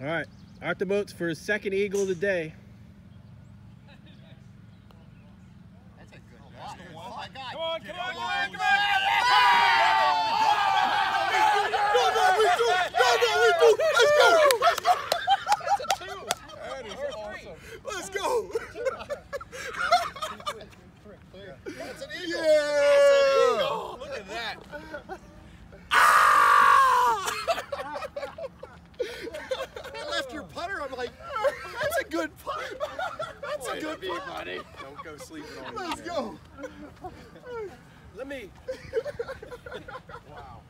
All right, Arthur Moats for his second eagle of the day. That's a good one. Oh my God. Come on, come on, come on, come No, no, we do. No, no, we do. Let's go. Let's go. That's a two. That is awesome. Let's go. That's an eagle. Yeah. Look at that. Like, that's a good putt. That's a good putt. buddy. Don't go sleeping on me. Let's go. Let me. Wow.